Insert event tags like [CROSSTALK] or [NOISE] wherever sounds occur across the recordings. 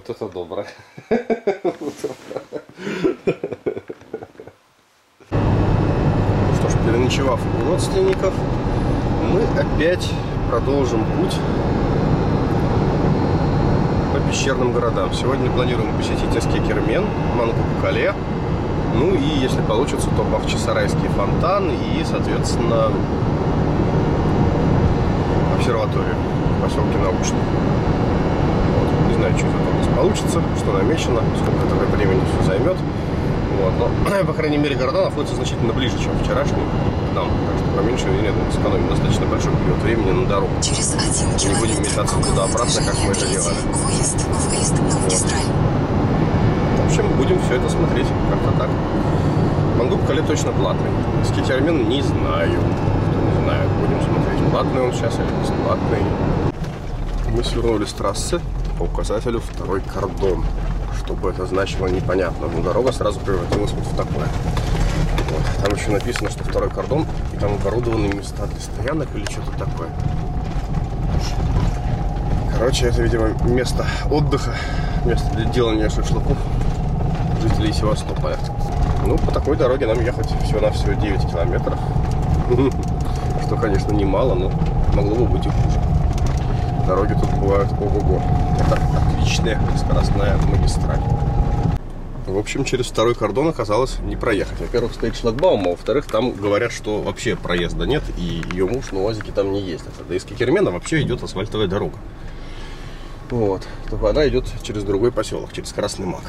Вот это доброе. Ну что ж, переночевав у родственников, мы опять продолжим путь по пещерным городам. Сегодня планируем посетить Эскекермен, Мангуб-Кале, ну и если получится, то Бахчисарайский фонтан и, соответственно, обсерваторию в поселке Научный. Вот. Знаю, что из этого у нас получится, что намечено, сколько это времени все займет. Вот. Но, [CLEARS THROAT] по крайней мере, города находятся значительно ближе, чем вчерашний нам. Так что по меньшей мере сэкономим достаточно большой период времени на дорогу. Через один Не будем метаться туда-обратно, как мы это делали. Выезд, выезд на магистраль. В общем, будем все это смотреть как-то так. Мангуб Кале точно платный. Скитермен не знаю. Не знает, будем смотреть, платный он сейчас или бесплатный. Мы свернули с трассы по указателю второй кордон. Что бы это значило, непонятно. Но дорога сразу превратилась вот в такое. Вот. Там еще написано, что второй кордон, и там оборудованы места для стоянок или что-то такое. Короче, это, видимо, место отдыха, место для делания шашлыков жителей Севастополя. Ну, по такой дороге нам ехать всего-навсего 9 километров. [LAUGHS] Что, конечно, немало, но могло бы быть и хуже. Дороги тут бывают ого-го. Отличная скоростная магистраль. В общем, через второй кордон оказалось не проехать. Во-первых, стоит шлагбаум, а во-вторых, там говорят, что вообще проезда нет, и ее муж на УАЗике там не ездит. Да из Кикермена вообще идет асфальтовая дорога. Вот. Только она идет через другой поселок, через Красный Мак.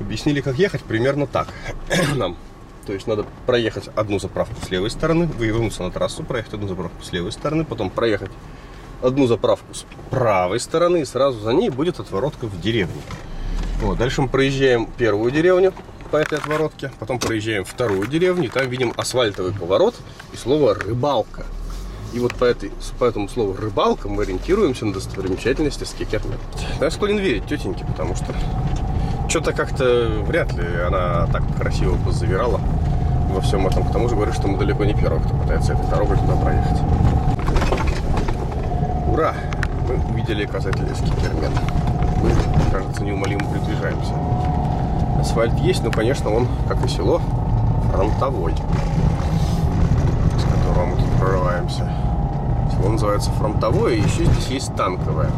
Объяснили, как ехать примерно так [CLEARS THROAT] нам. То есть надо проехать одну заправку с левой стороны, вывернуться на трассу, проехать одну заправку с левой стороны, потом проехать одну заправку с правой стороны, и сразу за ней будет отворотка в деревню. Вот, дальше мы проезжаем первую деревню по этой отворотке, потом проезжаем вторую деревню, и там видим асфальтовый поворот и слово «рыбалка». И вот по, этой, по этому слову «рыбалка» мы ориентируемся на достопримечательности Скикермен. Я склонен верить тетеньке, потому что что-то как-то вряд ли она так красиво позавирала во всем этом. К тому же говорю, что мы далеко не первые, кто пытается этой дорогой туда проехать. Ура! Мы увидели указатель Скикермен. Мы, кажется, неумолимо приближаемся. Асфальт есть, но, конечно, он, как и село, фронтовой, с которого мы тут прорываемся. Село называется фронтовое, и еще здесь есть танковое.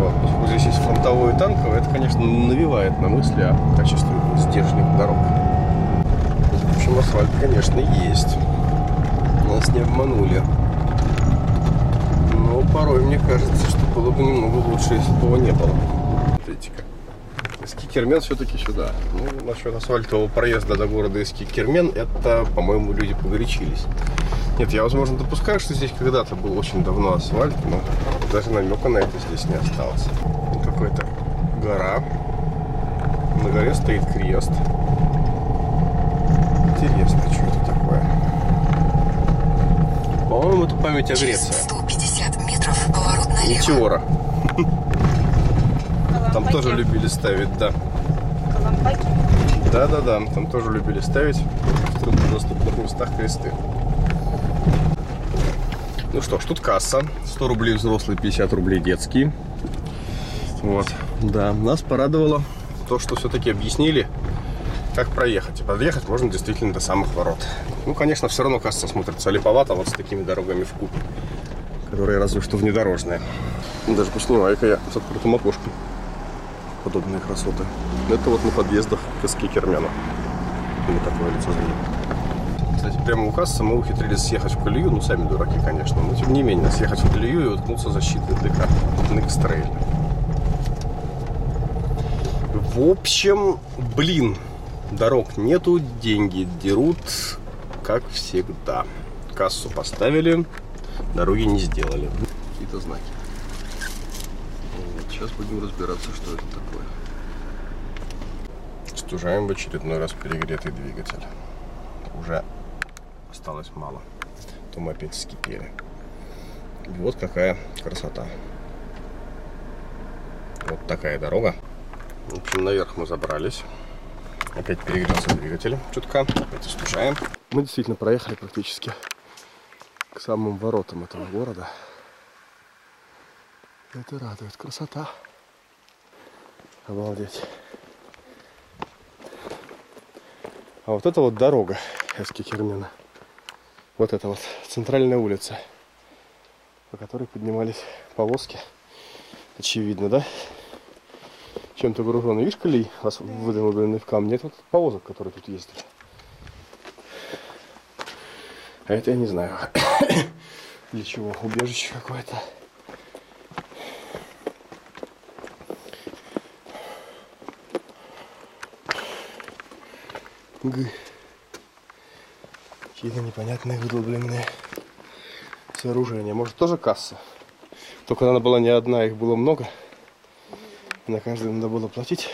Вот. Вот здесь есть фронтовое и танковое. Это, конечно, навевает на мысли о качестве здешних дорог. В общем, асфальт, конечно, есть. Нас не обманули. Но порой мне кажется, что было бы немного лучше, если бы его не было. Смотрите-ка. Скикермен все-таки сюда. Ну, насчет асфальтового проезда до города Скикермен, это, по-моему, люди погорячились. Нет, я, возможно, допускаю, что здесь когда-то был очень давно асфальт, но даже намека на это здесь не осталось. Какая-то гора. На горе стоит крест. Интересно, что это такое? По-моему, это память о Греции. Метеора. Там тоже любили ставить, да. Коломбаки. Да-да-да, там тоже любили ставить в труднодоступных местах кресты. Ну что ж, тут касса. 100 рублей взрослые, 50 рублей детские. Вот. Да, нас порадовало то, что все-таки объяснили, как проехать. И подъехать можно действительно до самых ворот. Ну, конечно, все равно касса смотрится липовато вот с такими дорогами в купе, которые разве что внедорожные. Ну, Даже поснимаю-ка я с открытым окошком подобные красоты. Это вот на подъездах к Эскикермену. Вот такое лицо за. Кстати, прямо у кассы мы ухитрились съехать в колею. Ну, сами дураки, конечно. Но, тем не менее, съехать в колею и уткнуться за щитный ДК. Next Trail. В общем, блин, дорог нету, деньги дерут, как всегда. Кассу поставили, дороги не сделали. Какие-то знаки. Вот, сейчас будем разбираться, что это такое. Стужаем в очередной раз перегретый двигатель. Уже осталось мало. То мы опять вскипели. И вот какая красота. Вот такая дорога. В общем, наверх мы забрались. Опять перегрелся двигатель чутка. Опять остужаем. Мы действительно проехали практически к самым воротам этого города. Это радует. Красота. Обалдеть. А вот это вот дорога Эскикермена. Вот это вот центральная улица, по которой поднимались повозки. Очевидно, да? Чем-то груженный. Видишь, колей выдолбленный в камне? Это вот повозок, которые тут ездили. А это я не знаю. [COUGHS] Для чего? Убежище какое-то. Г. Какие-то непонятные выдолбленные сооружения. Может тоже касса? Только она была не одна, их было много. На каждую надо было платить.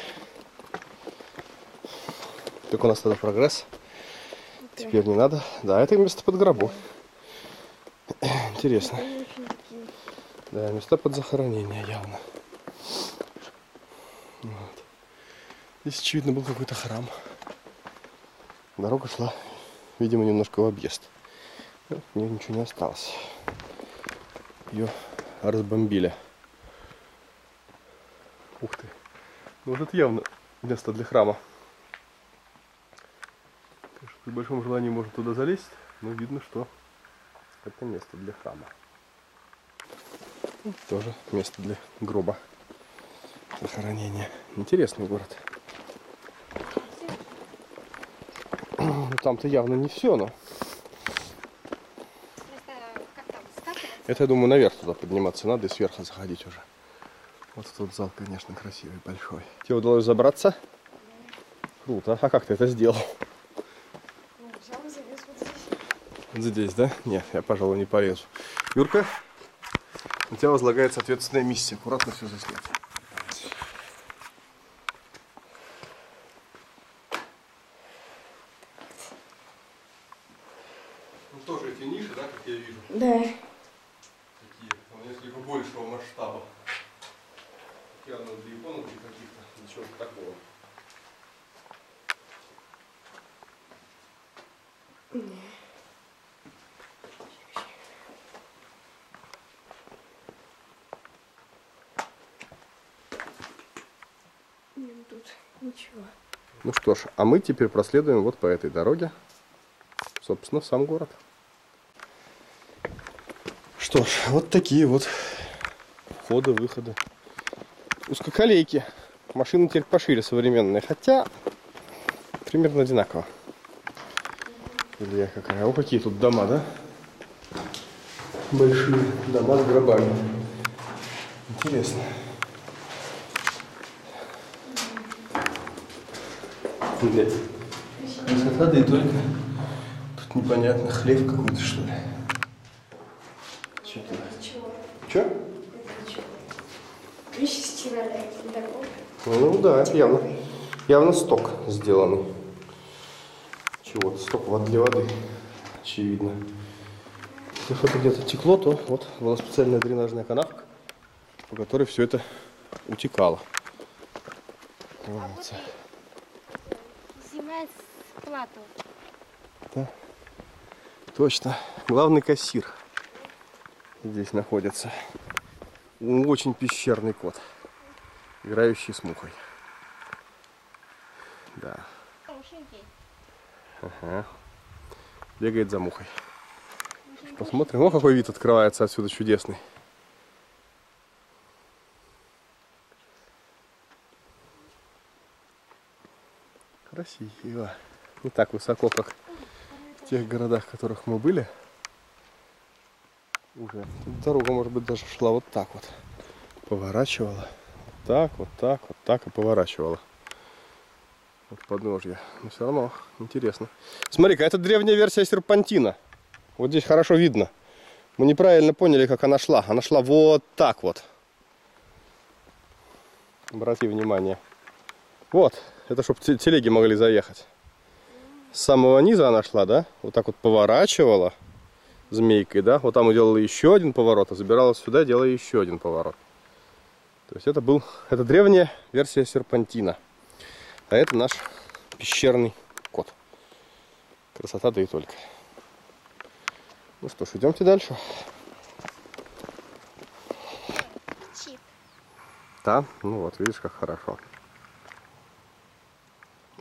Только у нас тогда прогресс. Теперь не надо. Да, это место под гробу. Интересно. Да, места под захоронение явно. Вот. Здесь, очевидно, был какой-то храм. Дорога шла, видимо, немножко в объезд. Ну, от нее ничего не осталось. Ее разбомбили. Ух ты. Ну вот это явно место для храма. Большом желании можно туда залезть, но видно, что это место для храма. Тоже место для гроба. Захоронения. Интересный город. Ну, Там-то явно не все, но это, я думаю, наверх туда подниматься надо и сверху заходить уже. Вот тот зал, конечно, красивый, большой. Тебе удалось забраться? Круто. А как ты это сделал? Ну, взял и залез вот здесь. Вот Здесь, да? Нет, я, пожалуй, не полезу. Юрка, у тебя возлагается ответственная миссия. Аккуратно все заснять. Ну тоже эти ниши, да, как я вижу, Да. такие, ну, несколько большего масштаба. Явно для иконок для каких-то, для чего-то такого. Нет, тут ничего. Ну что ж, а мы теперь проследуем вот по этой дороге, собственно, в сам город. Что ж, вот такие вот входы, выходы. Узкоколейки. Машины теперь пошире современные, хотя примерно одинаково. Или я какая? О, какие тут дома, да? Большие дома с гробами. Интересно. Нет. Красота, да и только. Тут непонятно, хлеб какой-то, что ли. Что это? Че? Вещи стирали. Ну да, это явно. Явно сток сделанный. Чего-то, сток вод для воды. Очевидно. Если что-то где-то текло, то вот была специальная дренажная канавка, по которой все это утекало. Вот. С плату. Да. Точно. Главный кассир здесь находится. Очень пещерный кот, играющий с мухой. Да. Ага. Бегает за мухой. Посмотрим. О, какой вид открывается отсюда чудесный. Красиво. Не так высоко, как в тех городах, в которых мы были. Уже. Дорога, может быть, даже шла вот так вот. Поворачивала. Вот так, вот так, вот так и поворачивала. Вот подножье. Но все равно интересно. Смотри-ка, это древняя версия серпантина. Вот здесь хорошо видно. Мы неправильно поняли, как она шла. Она шла вот так вот. Обрати внимание. Вот. Это чтобы телеги могли заехать. С самого низа она шла, да? Вот так вот поворачивала змейкой, да? Вот там делала еще один поворот, а забиралась сюда, делая еще один поворот. То есть это был, это древняя версия серпантина. А это наш пещерный кот. Красота да и только. Ну что ж, идемте дальше. Да? Ну вот, видишь, как хорошо.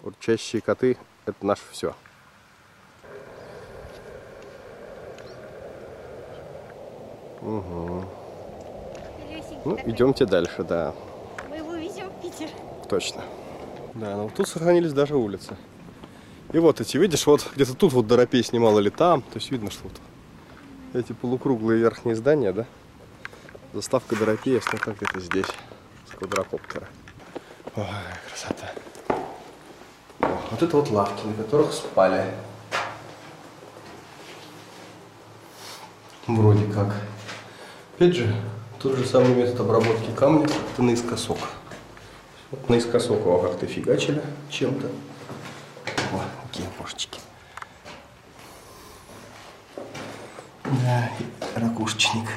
Урчащие коты – это наше все. Угу. Ну, идемте дальше, да. Мы его везем в Питер. Точно. Да, ну вот тут сохранились даже улицы. И вот эти, видишь, вот где-то тут вот Доропей снимал или там. То есть видно, что вот эти полукруглые верхние здания, да? Заставка Доропея снята где-то здесь, с квадрокоптера. Ой, красота. Вот это вот лавки, на которых спали. Вроде как. Опять же, тот же самый метод обработки камня, как-то наискосок. Вот наискосок его как-то фигачили чем-то. О, какие окошечки. Да, ракушечник.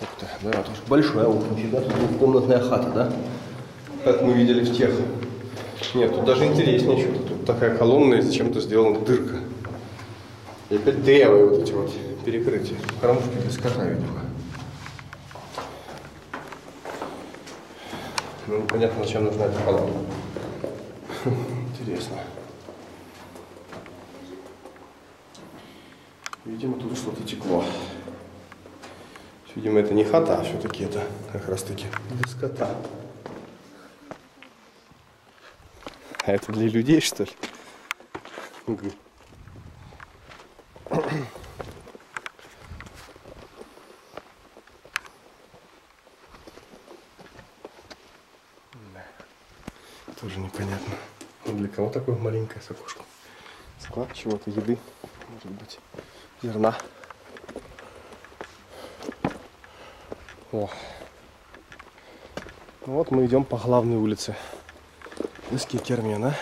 Ух ты, да, тоже большая, ух, нифига, тут двухкомнатная хата, да? Как мы видели в тех. Нет, тут даже интереснее что-то. Тут такая колонна и зачем-то сделана дырка. И опять дырявые вот эти вот перекрытия. Кормушки для скота, видимо. Ну, непонятно, зачем нужна эта колонна. Интересно. Видимо, тут что-то текло. Видимо, это не хата, а все-таки это как раз таки для скота. А это для людей, что ли? Угу. Тоже непонятно. Ну, для кого такое маленькое с окошком? Склад чего-то, еды, может быть, зерна. О. Ну Вот мы идем по главной улице. Иски Кермена.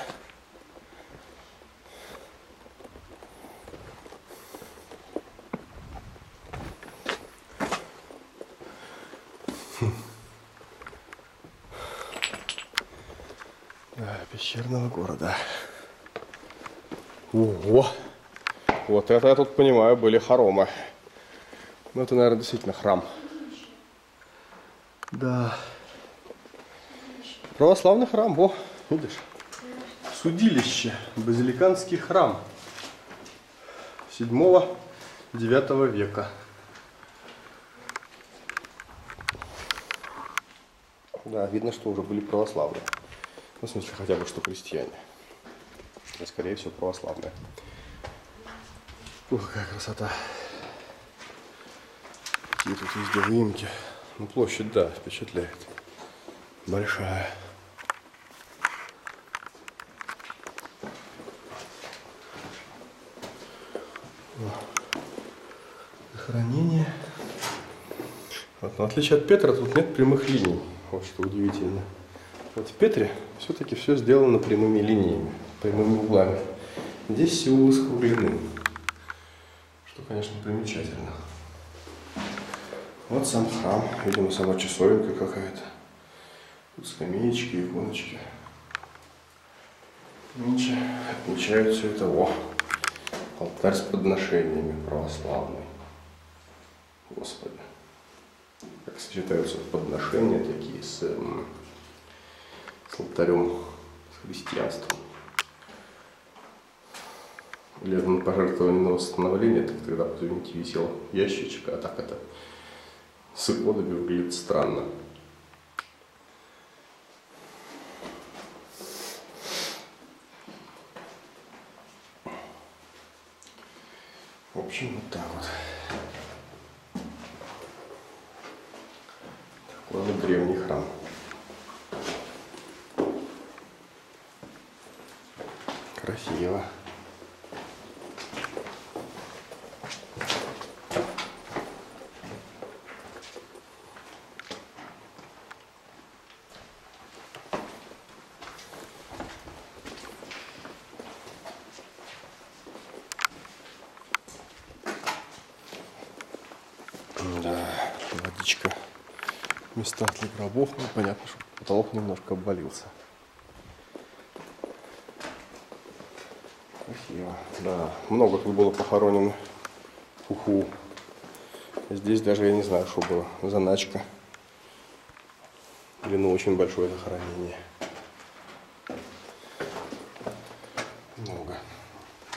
Да, пещерного города. Ого! Вот это я тут понимаю, были хоромы. Ну, это, наверное, действительно храм. Да. Православный храм, во, видишь? Судилище, базиликанский храм 7-9 века. Да, видно, что уже были православные. Ну, в смысле, хотя бы, что крестьяне. И, скорее всего, православные. Ух, какая красота. Какие тут везде выемки. Ну, площадь, да, впечатляет. Большая. Захоронение. Вот, но в отличие от Петра, тут нет прямых линий. Вот что удивительно. Вот в Петре все-таки все сделано прямыми линиями, прямыми углами. Здесь все углы скруглены. Что, конечно, примечательно. Вот сам храм. Видимо, сама часовенка какая-то. Тут скамеечки, иконочки. Ничего. Отмечают все это. О, алтарь с подношениями православный. Господи. Как сочетаются подношения такие с, с алтарем, с христианством. Или на пожертвование на восстановление, так тогда, извините, висел ящичек, а так это с иконами выглядит странно. В общем, вот так вот. Такой вот древний храм. Красиво. Места для гробов. Ну, понятно, что потолок немножко обвалился. Красиво. Да, много тут было похоронено. Уху. Здесь даже я не знаю, что было. Заначка. Или ну очень большое захоронение. Много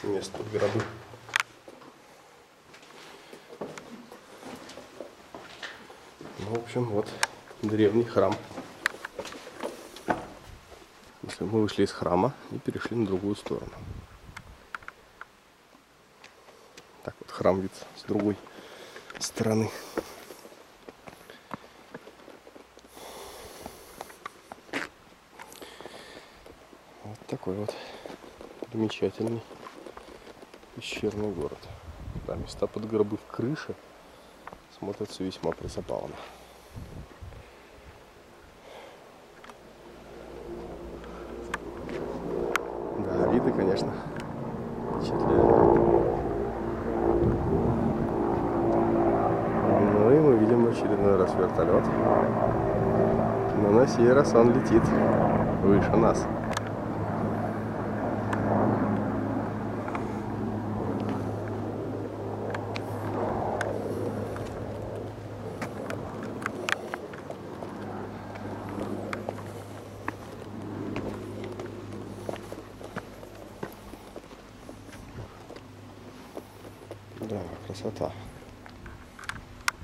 мест под гробы. Ну, в общем, вот древний храм. Мы вышли из храма и перешли на другую сторону. Так вот храм вид с другой стороны. Вот такой вот замечательный пещерный город. Да, места под гробы в крыше смотрятся весьма призабавно. Да, виды, конечно, впечатляют. Ну и мы видим очередной раз вертолет. Но на сей раз он летит выше нас. Да, красота.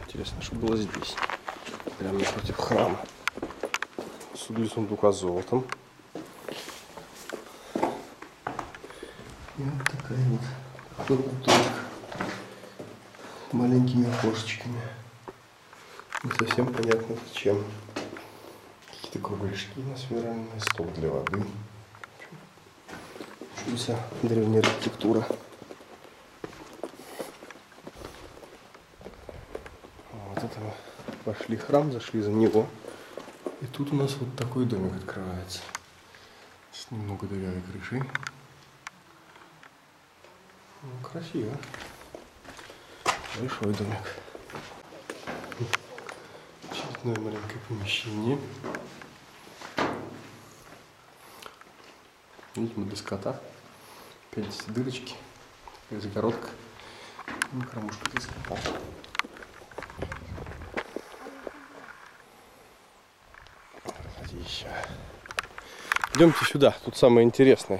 Интересно, что было здесь? Прямо напротив храма. Судли сундука золотом. И вот такая вот фургутовка. Маленькими окошечками. Не совсем понятно зачем. Какие-то кругляшки насвиральные, стол для воды. Чудеса древняя архитектура. Вот это мы пошли храм, зашли за него. Тут у нас вот такой домик открывается. С немного дырявой крышей. Ну, красиво. Большой домик. Очередное маленькое помещение. Видимо, для скота. Опять дырочки. Загородка. Ну, кормушка для скота. Красотища. Идемте сюда, тут самое интересное.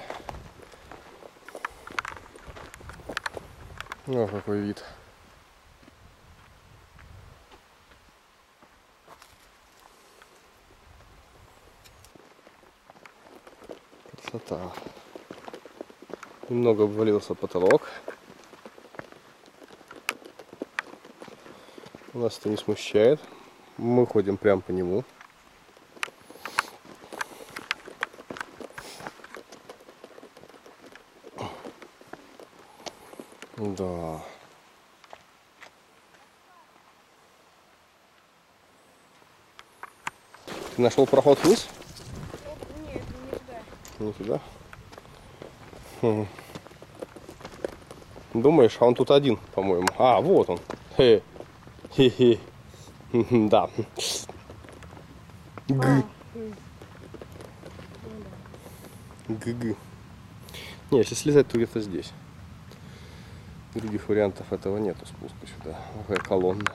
О, какой вид. Красота. Немного обвалился потолок. У нас это не смущает. Мы ходим прямо по нему. Да. Ты нашел проход вниз? Нет, не туда. Не туда? Хм. Думаешь, а он тут один, по-моему. А, вот он. Хе. Хе-хе. Да. Г. ГГ. Не, если слезать, то где-то здесь. Других вариантов этого нету спуска сюда. Какая колонна.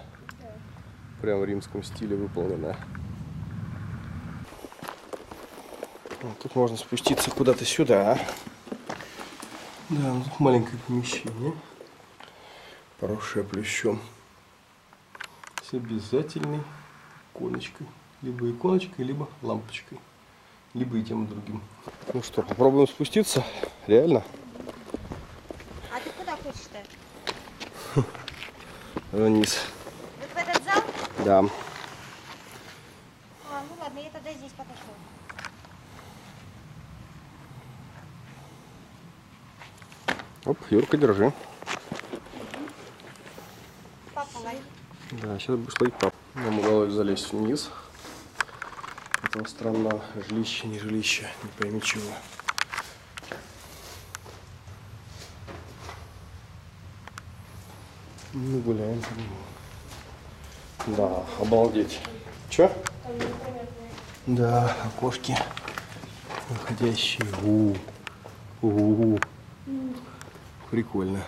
Прям в римском стиле выполненная. Вот тут можно спуститься куда-то сюда. Да, ну тут маленькое помещение. Поросшее плющом. С обязательной иконочкой. Либо иконочкой, либо лампочкой. Либо и тем, и другим. Ну что, попробуем спуститься? Реально? А ты куда хочешь-то? Вниз. Вот в этот зал? Да. А, ну ладно, я тогда здесь подошел. Оп, Юрка, держи. Папа. Да, сейчас будешь ловить пап. Нам удалось залезть вниз. Этого странного жилища, не жилища, не пойми чего. Мы гуляем по нему. Да, обалдеть. Че? Да, окошки выходящие. У, у, у. Прикольно.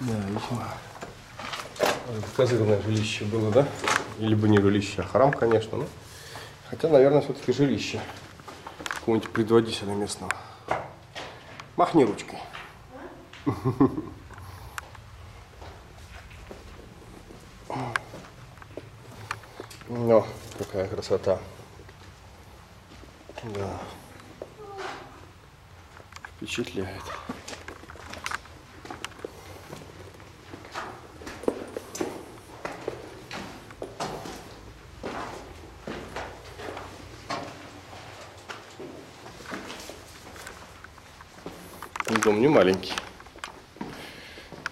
Да, весьма. Козырное жилище было, да? Или бы не жилище, а храм, конечно. Ну, хотя, наверное, все-таки жилище какого-нибудь предводителя местного. Махни ручкой. [LAUGHS] Но, какая красота. Да. Впечатляет. Дом не маленький.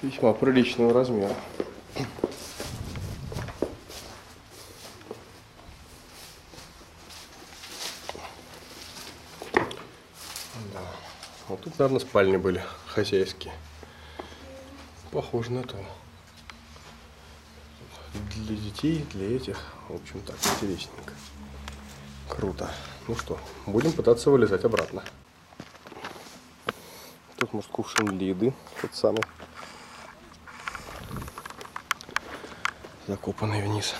Весьма приличного размера. Да. Вот тут, наверное, спальни были хозяйские. Похоже на то. Для детей, для этих, в общем, так интересненько. Круто. Ну что, будем пытаться вылезать обратно. Тут, может, кувшин для тот самый. Закопанный вниз.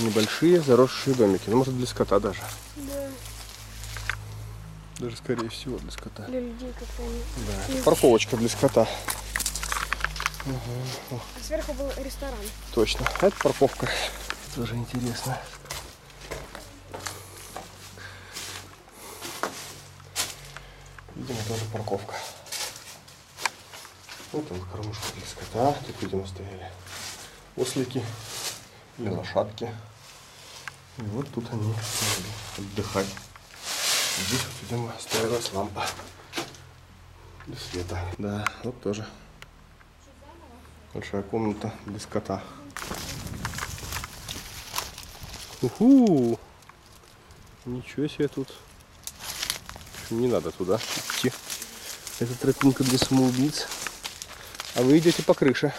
Небольшие заросшие домики. Ну, может, для скота даже. Да, Даже, скорее всего, для скота. для людей как-то они. Да, это парковочка для скота. А сверху был ресторан. Точно. А это парковка. Тоже интересно. Видимо, тоже парковка. Вот там кормушка для скота. Тут, видимо, стояли ослики или лошадки. И вот тут они отдыхать. Здесь, видимо, ставилась лампа для света. Да, вот тоже большая комната для скота. Уху! Ничего себе тут. Не надо туда идти. Это тропинка для самоубийц. А вы идете по крыше.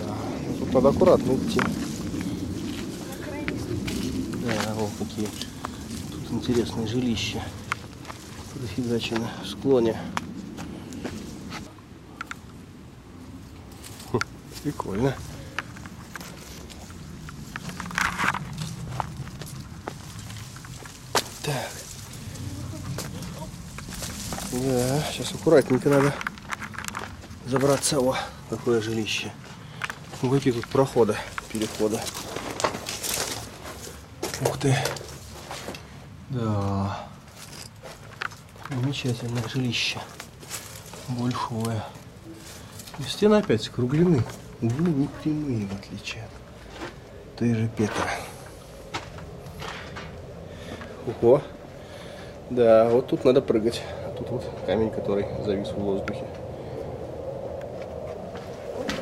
Да, ну тут надо аккуратно идти. Да, вот какие тут интересные жилища. Зафигачены в склоне. Хм, Прикольно. Так. Да, сейчас аккуратненько надо забраться. О, какое жилище. Ну, какие тут проходы, переходы. Ух ты. Да. Замечательное жилище. Большое. И стены опять скруглены. Углы не прямые, в отличие от той же Петра. Ого. Да, вот тут надо прыгать. А тут вот камень, который завис в воздухе.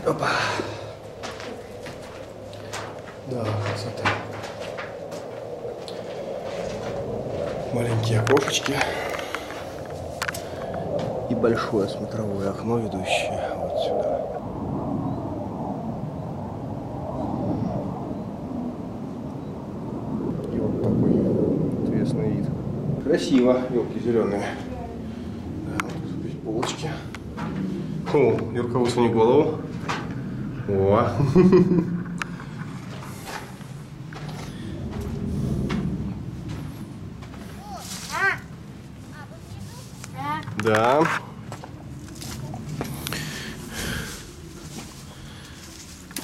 Опа. Да, красота. Маленькие окошечки. И большое смотровое окно, ведущее вот сюда. И вот такой интересный вид. Красиво, елки зеленые. Да, вот есть полочки. О, Юрка, высуни голову. О. [LAUGHS] Да.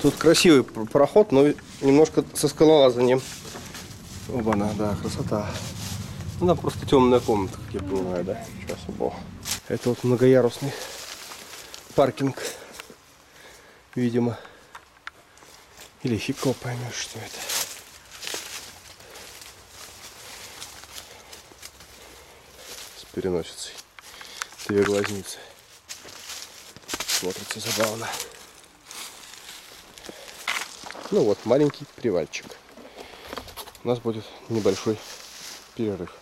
Тут красивый пр- проход, но немножко со скалолазанием. Оба-на, да, красота. Ну, там просто темная комната, как я понимаю, да? Ничего особого. Это вот многоярусный паркинг, видимо. Или фиг поймешь, что это. С переносицей. Две глазницы. Смотрится забавно. Ну вот, маленький привальчик. У нас будет небольшой перерыв.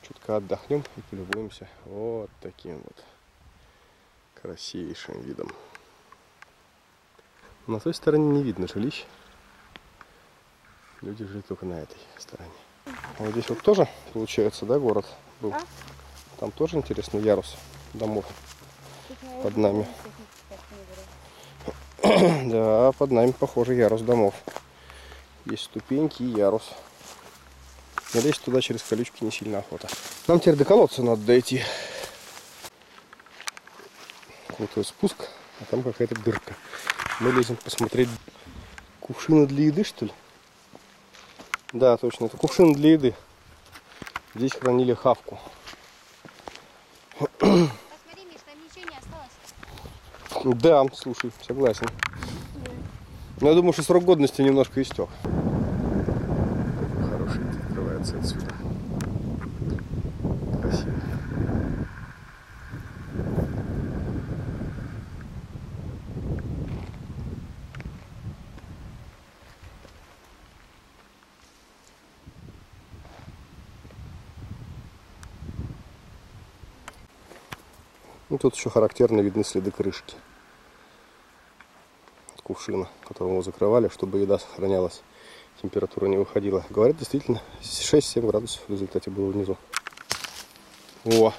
Чутка отдохнем и полюбуемся вот таким вот красивейшим видом. На той стороне не видно жилищ. Люди жили только на этой стороне. А вот здесь вот тоже, получается, да, город был? А? Там тоже интересный ярус домов под нами. [CLEARS THROAT] Да, под нами, похоже, ярус домов. Есть ступеньки и ярус. Лезть туда через колючки не сильно охота. Нам теперь до колодца надо дойти. Крутой спуск, а там какая-то дырка. Мы лезем посмотреть кувшины для еды, что ли? Да, точно, это кувшины для еды. Здесь хранили хавку. Посмотри, Миш, там ничего не осталось. Да, слушай, согласен. Но я думаю, что срок годности немножко истек. Хороший вид открывается отсюда. Красиво. Ну, тут еще характерно видны следы крышки кувшина, которым его закрывали, чтобы еда сохранялась, температура не выходила. Говорят, действительно, 6-7 градусов в результате было внизу. О!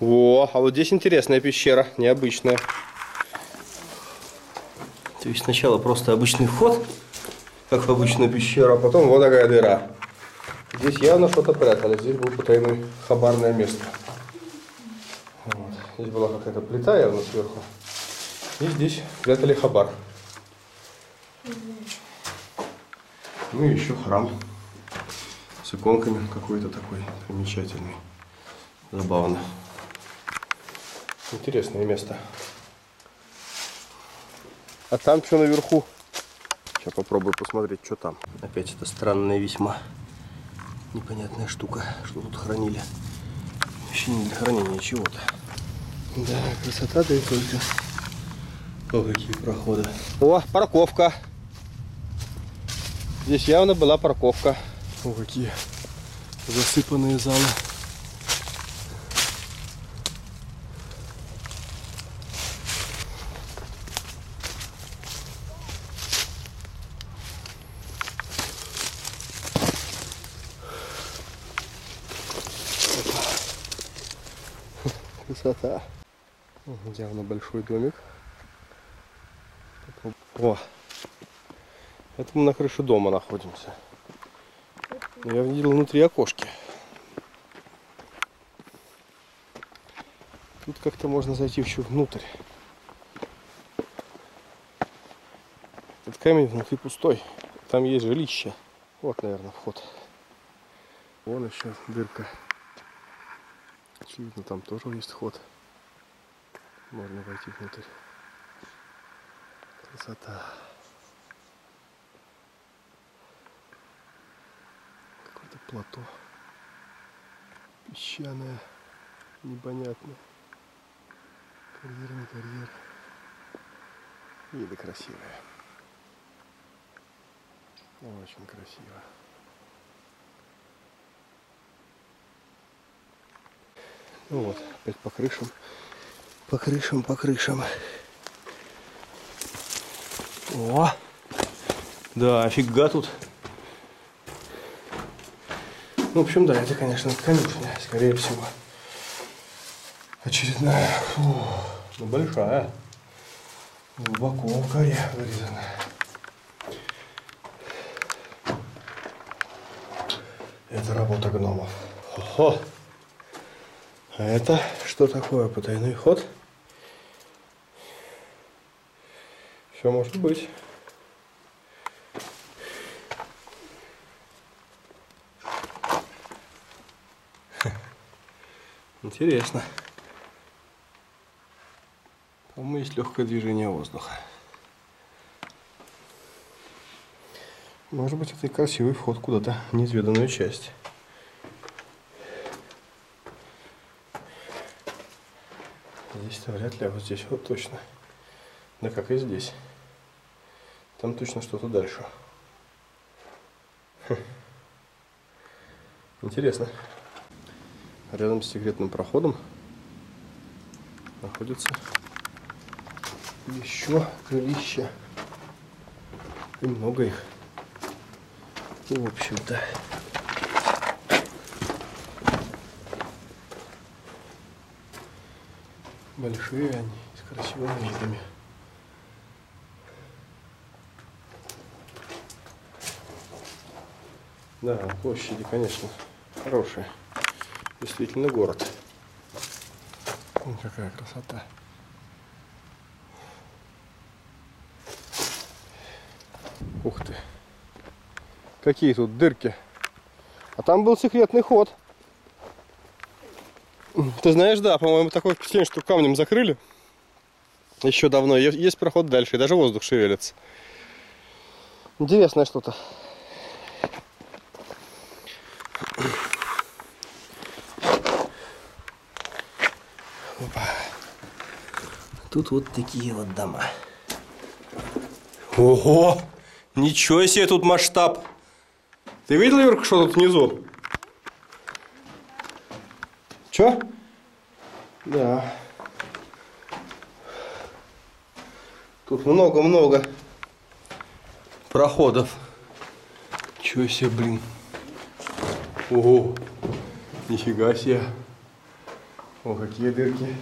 О, а вот здесь интересная пещера, необычная. То есть сначала просто обычный вход, как в обычную пещеру, а потом вот такая дыра. Здесь явно что-то прятали, здесь было потайное хабарное место. Вот. Здесь была какая-то плита явно сверху. И здесь прятали хабар. Ну и еще храм с иконками какой-то такой замечательный. Забавно. Интересное место. А там что наверху? Сейчас попробую посмотреть, что там. Опять это странная весьма непонятная штука, что тут хранили. Вообще не для хранения чего-то. Да, красота, да и только. О, какие проходы. О, парковка. Здесь явно была парковка. О, какие засыпанные залы. Красота. Явно большой домик. О! Это мы на крыше дома находимся. Я видел внутри окошки. Тут как-то можно зайти еще внутрь. Этот камень внутри пустой. Там есть жилище. Вот, наверное, вход. Вон еще дырка. Очевидно, там тоже есть вход. Можно войти внутрь. Красота. Какое-то плато. Песчаное. Непонятно. Карьер, не карьер. Виды красивые. Очень красиво. Ну вот, опять по крышам. По крышам, по крышам. О! Да, офига тут. Ну, в общем, да, это, конечно, конюшня, скорее всего. Очередная. Фу, ну, большая. Глубоко в горе вырезана. Это работа гномов. Хо-хо. А это что такое? Потайной ход? Все может быть. Интересно. По-моему, есть легкое движение воздуха. Может быть, это и красивый вход куда-то неизведанную часть. Здесь-то вряд ли, а вот здесь вот точно. Да как и здесь. Там точно что-то дальше. Хм. Интересно. Рядом с секретным проходом находится еще жилища. И много их. В общем-то. Большие они, с красивыми видами. Да, площади, конечно, хорошие. Действительно город. Вон какая красота. Ух ты. Какие тут дырки. А там был секретный ход. Ты знаешь, да, по-моему, такое впечатление, что камнем закрыли. Еще давно. Есть проход дальше, и даже воздух шевелится. Интересное что-то. Тут вот такие вот дома. Ого! Ничего себе тут масштаб! Ты видел, Юрка, что тут внизу? Че? Да. Тут много-много проходов. Чего себе, блин. Ого, нифига себе. О, какие дырки.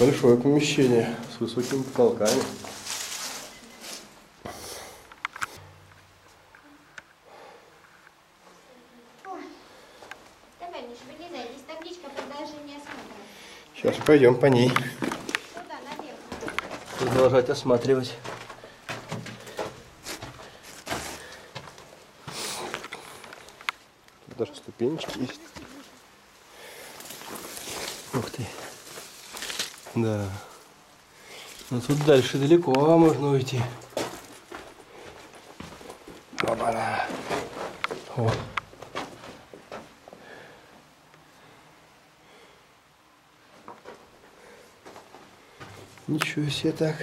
Большое помещение с высокими потолками. Сейчас пойдем по ней. Продолжать осматривать. Тут даже ступенечки есть. Ух ты. Да. Ну тут дальше далеко можно уйти. Опа-на. О. Ничего себе так.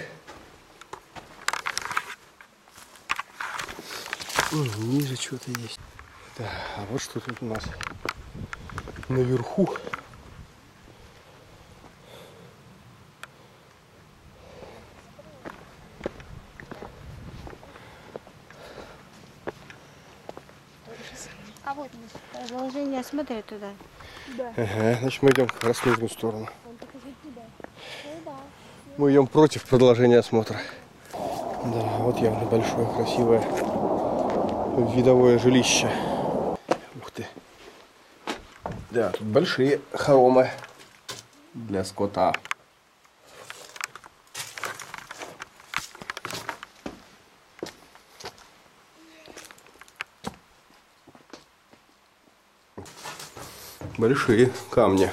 М, Ниже что-то есть. Да, а вот что тут у нас наверху. А вот, Миш, продолжение осмотра туда. Ага, значит мы идем как раз в нужную сторону. Мы идем против продолжения осмотра. Да, вот явно большое, красивое видовое жилище. Ух ты. Да, тут большие хоромы для скота. Большие камни.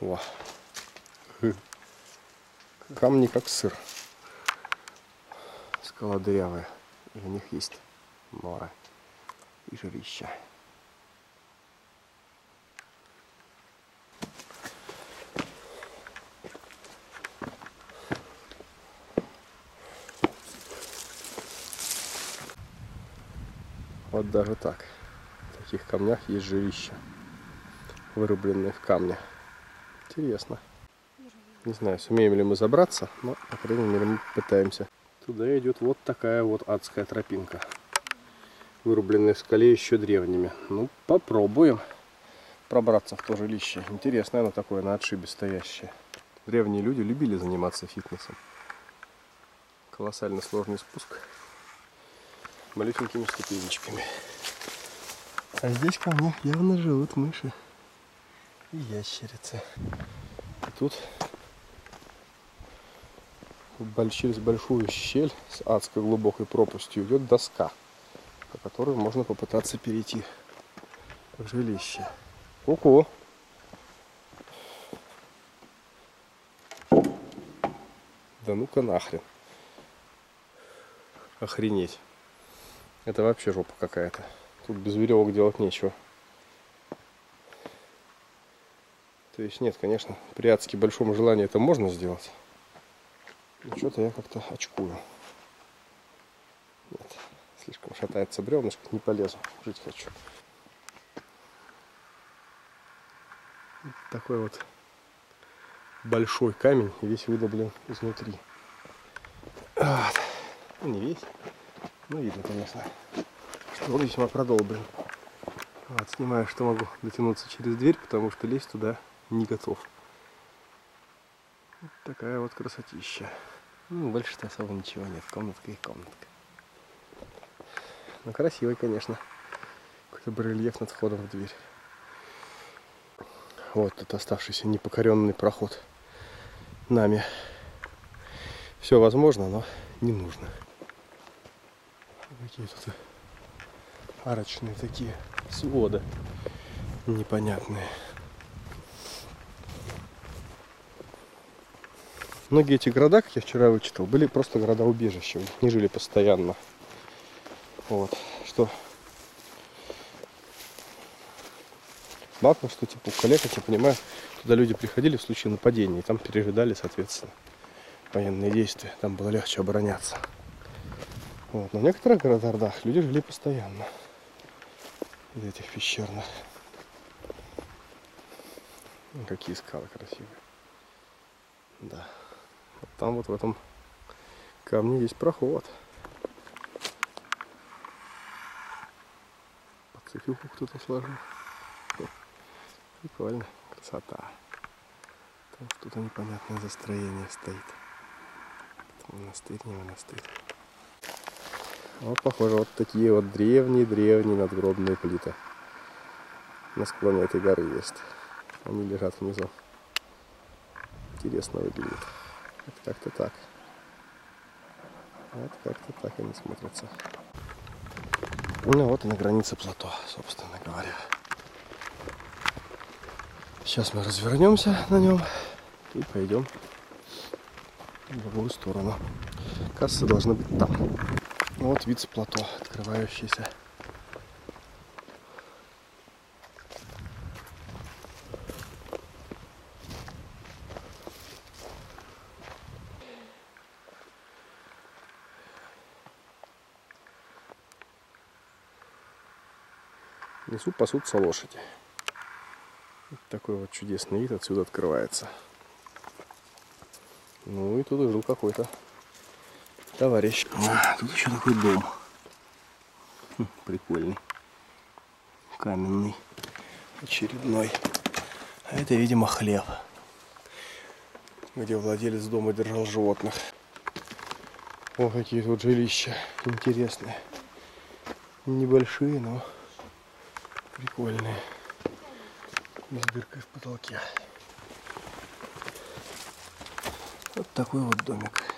О. Камни как сыр. Скала дырявая. И у них есть нора и жилища. Вот даже так. В таких камнях есть жилища, вырубленные в камне. Интересно. Не знаю, сумеем ли мы забраться, но, по крайней мере, мы пытаемся. Туда идет вот такая вот адская тропинка. Вырубленная в скале еще древними. Ну, попробуем пробраться в то жилище. Интересное оно такое, на отшибе стоящее. Древние люди любили заниматься фитнесом. Колоссально сложный спуск. Малюсенькими ступенечками. А здесь ко мне явно живут мыши и ящерицы. И тут через большую щель с адской глубокой пропастью идет доска, по которой можно попытаться перейти в жилище. Да ну-ка нахрен. Охренеть. Это вообще жопа какая-то. Тут без веревок делать нечего. То есть нет, конечно, при адски большом желании это можно сделать. Но что-то я как-то очкую. Нет, слишком шатается бревнышко, не полезу, жить хочу. Такой вот большой камень, весь выдолблен изнутри. Вот. Ну, не весь, но видно, конечно, что он весьма продолблен. Вот, снимаю, что могу дотянуться через дверь, потому что лезть туда не готов. Вот такая вот красотища. Ну, больше-то особо ничего нет. Комнатка и комнатка. Ну, красивый, конечно. Какой-то барельеф над входом в дверь. Вот тут оставшийся непокоренный проход нами. Все возможно, но не нужно. Какие тут арочные такие своды непонятные. Многие эти города, как я вчера вычитал, были просто города-убежища. В них не жили постоянно. Вот. Что Баква, что типа у коллег, я понимаю, туда люди приходили в случае нападения, и там пережидали, соответственно, военные действия. Там было легче обороняться. Вот. Но в некоторых городах люди жили постоянно. Из этих пещерных. Какие скалы красивые. Да. Там вот в этом камне есть проход. Пацифику кто-то сложил. Прикольно. Красота. Там что-то непонятное застроение стоит. Это монастырь, не монастырь. Вот, похоже, вот такие вот древние-древние надгробные плиты. На склоне этой горы есть. Они лежат внизу. Интересно выглядит. Это как-то так. Вот как-то так они смотрятся. Ну вот и на границе плато, собственно говоря. Сейчас мы развернемся на нем и пойдем в другую сторону. Касса должна быть там. Ну Вот вид с плато, открывающийся. Внизу пасутся лошади. Вот такой вот чудесный вид отсюда открывается. Ну и тут жил какой-то товарищ. А, тут еще такой дом. Хм, прикольный. Каменный. Очередной. А это, видимо, хлеб. Где владелец дома держал животных. О, какие тут жилища интересные. Небольшие, но прикольные. С дыркой в потолке. Вот такой вот домик.